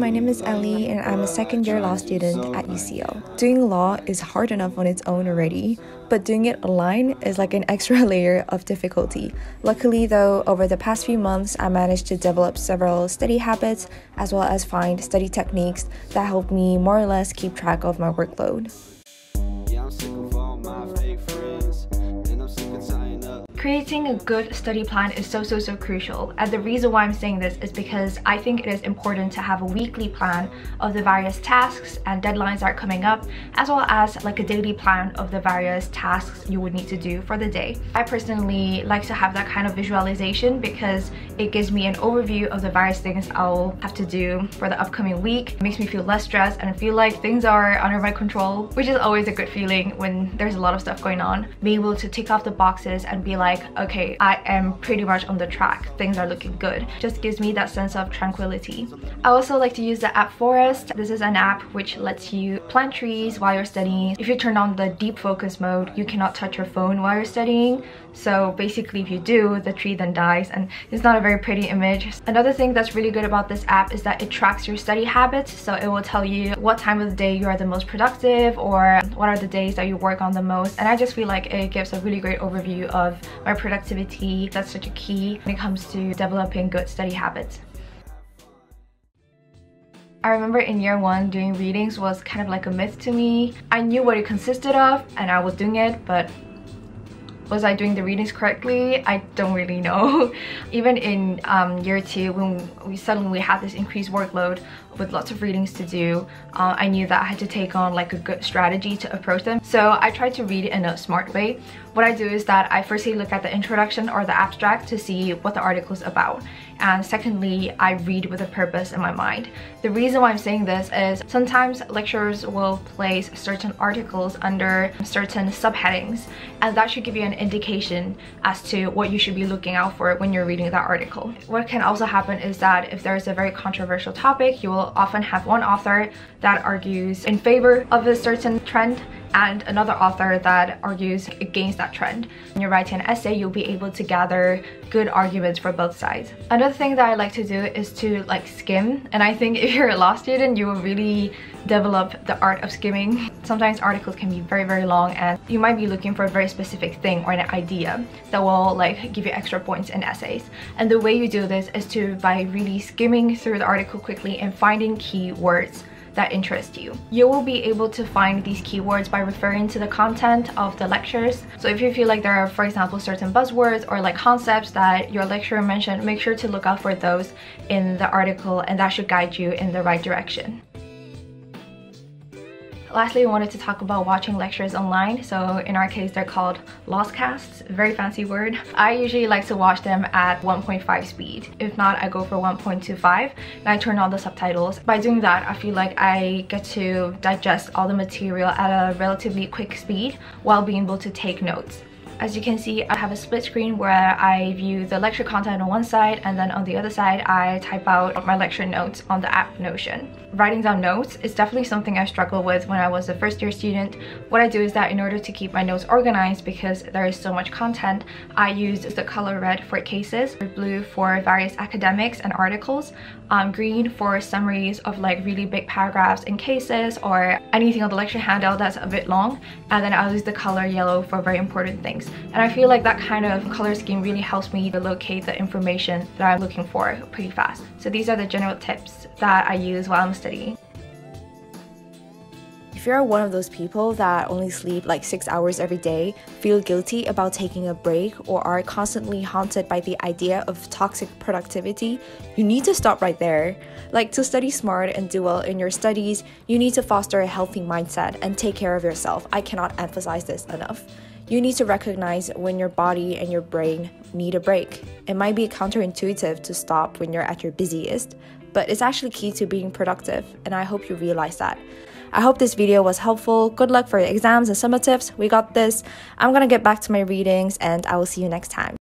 my name is Ellie and I'm a second year law student at UCL. Doing law is hard enough on its own already, but doing it online is like an extra layer of difficulty. Luckily, though, over the past few months, I managed to develop several study habits as well as find study techniques that help me more or less keep track of my workload. Creating a good study plan is so so so crucial and the reason why I'm saying this is because I think it is important to have a weekly plan of the various tasks and deadlines that are coming up as well as like a daily plan of the various tasks you would need to do for the day. I personally like to have that kind of visualization because it gives me an overview of the various things I'll have to do for the upcoming week. It makes me feel less stressed and feel like things are under my control which is always a good feeling when there's a lot of stuff going on. Being able to tick off the boxes and be like like, okay, I am pretty much on the track. Things are looking good. Just gives me that sense of tranquility. I also like to use the app Forest. This is an app which lets you plant trees while you're studying. If you turn on the deep focus mode, you cannot touch your phone while you're studying. So basically if you do, the tree then dies and it's not a very pretty image. Another thing that's really good about this app is that it tracks your study habits. So it will tell you what time of the day you are the most productive or what are the days that you work on the most. And I just feel like it gives a really great overview of my productivity. That's such a key when it comes to developing good study habits. I remember in year one doing readings was kind of like a myth to me. I knew what it consisted of and I was doing it but was I doing the readings correctly? I don't really know. Even in um, year two, when we suddenly we had this increased workload with lots of readings to do, uh, I knew that I had to take on like a good strategy to approach them. So I tried to read in a smart way. What I do is that I firstly look at the introduction or the abstract to see what the article is about. And secondly, I read with a purpose in my mind. The reason why I'm saying this is sometimes lecturers will place certain articles under certain subheadings and that should give you an indication as to what you should be looking out for when you're reading that article. What can also happen is that if there's a very controversial topic, you will often have one author that argues in favor of a certain trend and another author that argues against that trend. When you're writing an essay, you'll be able to gather good arguments for both sides. Another thing that I like to do is to like skim and I think if you're a law student, you will really develop the art of skimming. Sometimes articles can be very very long and you might be looking for a very specific thing or an idea that will like give you extra points in essays. And the way you do this is to by really skimming through the article quickly and finding key words that interest you. You will be able to find these keywords by referring to the content of the lectures. So if you feel like there are, for example, certain buzzwords or like concepts that your lecturer mentioned, make sure to look out for those in the article and that should guide you in the right direction. Lastly, I wanted to talk about watching lectures online. So in our case, they're called Lecturecasts, very fancy word. I usually like to watch them at 1.5 speed. If not, I go for 1.25 and I turn on the subtitles. By doing that, I feel like I get to digest all the material at a relatively quick speed while being able to take notes. As you can see, I have a split screen where I view the lecture content on one side and then on the other side, I type out my lecture notes on the app Notion. Writing down notes is definitely something I struggled with when I was a first year student. What I do is that in order to keep my notes organized because there is so much content, I use the color red for cases, blue for various academics and articles, um, green for summaries of like really big paragraphs in cases or anything on the lecture handout that's a bit long, and then I'll use the color yellow for very important things. And I feel like that kind of color scheme really helps me to locate the information that I'm looking for pretty fast. So these are the general tips that I use while I'm studying. If you're one of those people that only sleep like 6 hours every day, feel guilty about taking a break, or are constantly haunted by the idea of toxic productivity, you need to stop right there. Like to study smart and do well in your studies, you need to foster a healthy mindset and take care of yourself. I cannot emphasize this enough. You need to recognize when your body and your brain need a break. It might be counterintuitive to stop when you're at your busiest, but it's actually key to being productive, and I hope you realize that. I hope this video was helpful. Good luck for your exams and summative. We got this. I'm gonna get back to my readings, and I will see you next time.